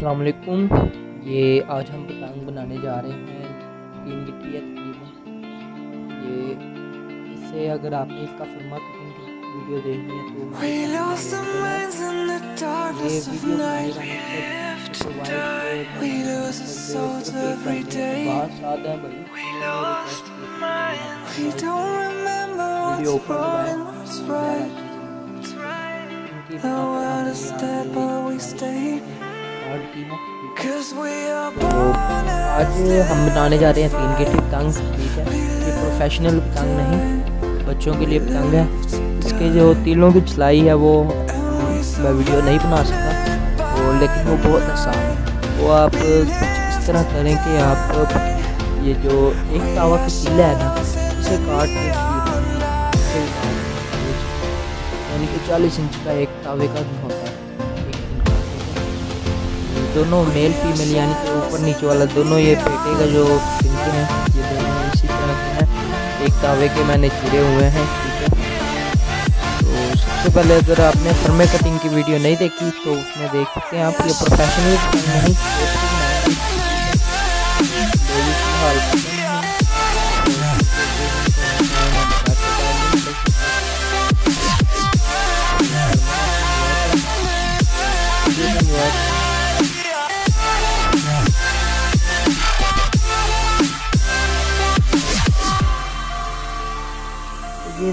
अस्सलाम वालेकुम ये आज हम पतंग बनाने जा रहे हैं तीन गिट्टी है तकरीबन ये इससे अगर आपने इसका फर्मा कटिंग की वीडियो देखनी है तो ये वीडियो. बनाने मतलब है. The world is dead, but we stay. की है। तो आज हम बनाने जा रहे हैं तीन गिट्टी पतंग ठीक है? ये प्रोफेशनल पतंग नहीं बच्चों के लिए पतंग है। इसके जो तीलों की चलाई है वो मैं वीडियो नहीं बना सकता। वो लेकिन वो बहुत आसान है। वो आप कुछ इस तरह करें कि आप ये जो एक तावा का तीला है ना उसे काट के के, यानी कि चालीस इंच का एक तावे का होता है। दोनों मेल फीमेल यानी कि ऊपर नीचे वाला दोनों ये पेटे का जो पिंके हैं, ये दोनों इसी तरह के हैं। एक तावे के मैंने चिरे हुए हैं, ठीक है। तो सबसे पहले अगर आपने फर्मे कटिंग की वीडियो नहीं देखी तो उसमें देख सकते हैं आप, ये प्रोफेशनल नहीं लोग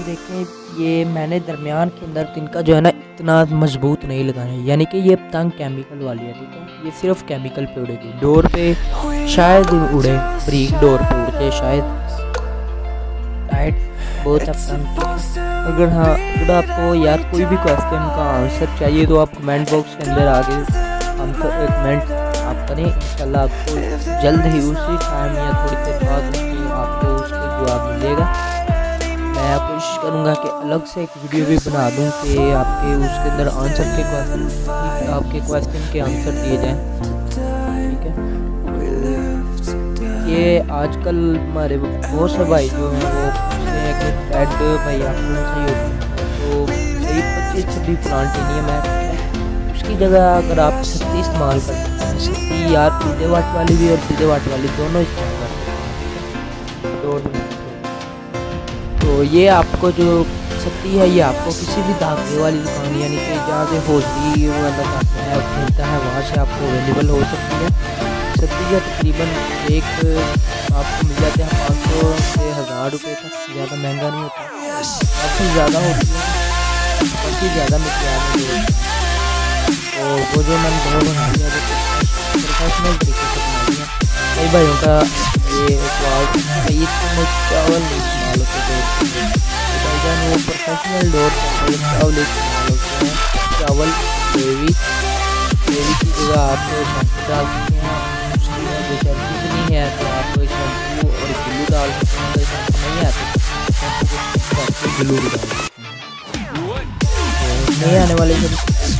देखें, ये मैंने दरमियान के अंदर तिनका जो है ना, इतना मज़बूत नहीं लगाया है। यानी कि ये पतंग केमिकल वाली है, ठीक है? ये सिर्फ़ केमिकल पे उड़ेगी। डोर पे शायद उड़े ब्रीक डोर पे उड़ के शायद। टाइट बहुत अगर हाँ अगर आपको यार कोई भी क्वेश्चन का आंसर चाहिए तो आप कमेंट बॉक्स के अंदर आगे हमको कमेंट आप करें। इंशाल्लाह आपको जल्द ही उसी टाइम या थोड़ी देर बाद आपको उसका जवाब मिलेगा। मैं कोशिश करूँगा कि अलग से एक वीडियो भी बना दूँ कि आपके उसके अंदर आंसर के क्वेश्चन आपके क्वेश्चन के आंसर दिए जाएँ। ठीक है? ये आजकल हमारे बहुत से भाई, जो हैं वो पूछते हैं कि बेड भाई, आप कौन सा यूज़ तो करीब पच्चीस छब्बीस प्लांटेनियम है उसकी जगह अगर आप सत्ती इस्तेमाल करते हैं सत्ती यार सीधे वाट वाली भी और सीधे वाट वाली दोनों इस्तेमाल तो ये आपको जो सकती है ये आपको किसी भी धागे वाली दुकान यानी कि जहाँ से होती वाला धागा है मिलता है वहाँ से आपको अवेलेबल हो सकती है। सकती है तकरीबन एक आपको मिल जाते हैं पाँच सौ से हज़ार रुपये तक ज़्यादा महँगा नहीं होता। काफ़ी ज़्यादा होती है काफ़ी ज़्यादा मिकदार में है तो वो जो मैंने दो बना दिया वो प्रोफेशनल तरीके से बना दिया। कई भाइयों का चावल ग्रेवी ग्रेवी की जगह आप शैम्पू डाल सकते हैं जो शैम्पू नहीं है तो आप शैम्पू और ग्लू डाल सकते हैं शैम्पू नहीं है तो शैम्पू ग्लू डाल सकते हैं नए आने वाले जब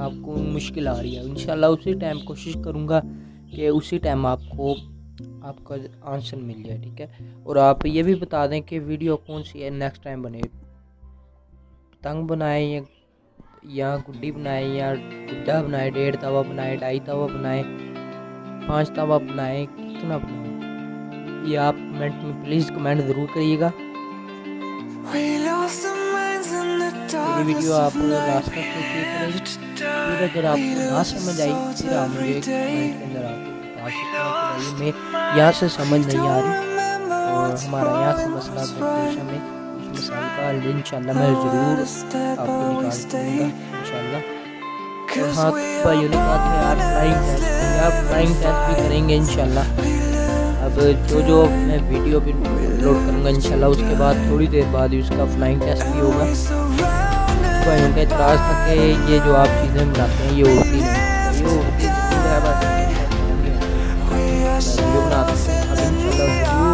आपको मुश्किल आ रही है। इंशाल्लाह उसी टाइम कोशिश करूँगा कि उसी टाइम आपको, आपका आंसर मिल जाए, ठीक है? और आप ये भी बता दें कि वीडियो कौन सी है नेक्स्ट टाइम बने। पतंग बनाए या या गुड्डी बनाए या गुड्डा बनाए, डेढ़ तवा बनाए, ढाई तवा बनाए, पाँच तवा बनाए, कितना बनाए, ये आप कमेंट में प्लीज़ कमेंट ज़रूर करिएगा। वीडियो आप अगर आपको ना समझ आई फिर आप मुझे बता हैं यहाँ से समझ नहीं आ रही। और हमारा यहाँ से मसला दरपेश है में उस का इंशाल्लाह मैं ज़रूर आपको निकाल दूँगा और हाँ कहा था यार फ्लाइंग टेस्ट फ्लाइंग टेस्ट भी करेंगे इंशाल्लाह। अब जो जो मैं वीडियो भी अपलोड करूँगा इंशाल्लाह, उसके बाद थोड़ी देर बाद ही उसका फ्लाइंग टेस्ट भी होगा। आपको इनका इतराज था कि ये जो आप चीज़ें बनाते हैं ये उड़ती नहीं ये उड़ती जो बनाते हैं